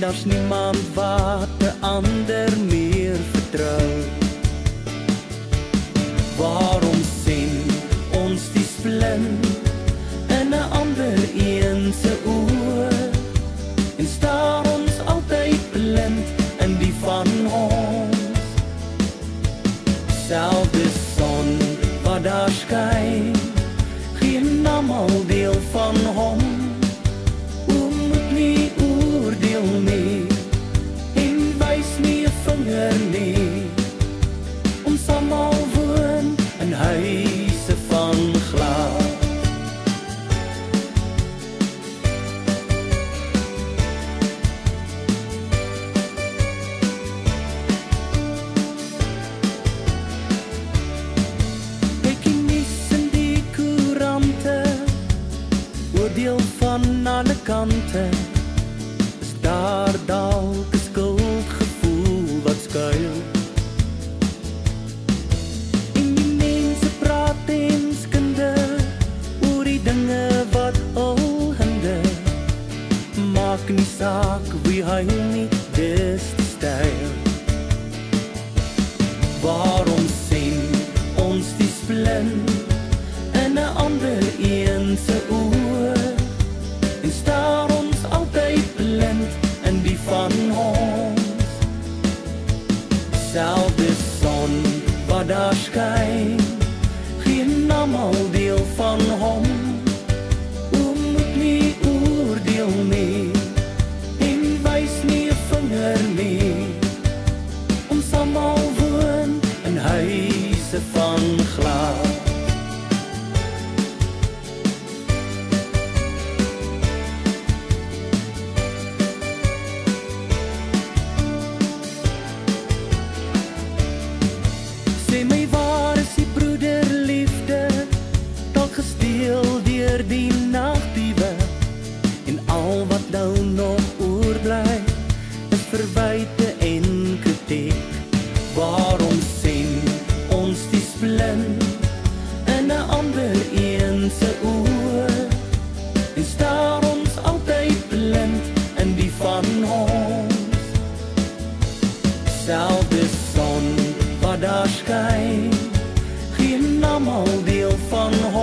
Daar's niemand wat 'n ander meer vertrou. Waarom sien ons die splint in 'n ander een se oë? En staar ons altyd blind in die van ons. Selfde son wat daar skyn, Van alle kante. Is daar dalk 'n skuldgevoel wat skuil? En die mense praat en skinde Oor die dinge wat al hinder Maak nie saak wie hy nie, dis styl. Waarom Selfde son wat daar skyn, geen almal deel van hom. Deur die nagdiewe. En al wat nou nog oorbly is verwyte en kritiek. Waarom sien ons die splint in 'n ander een se oë? En staar ons altyd blind in die van ons? Selfde son wat daar skyn, geen almal deel van hom.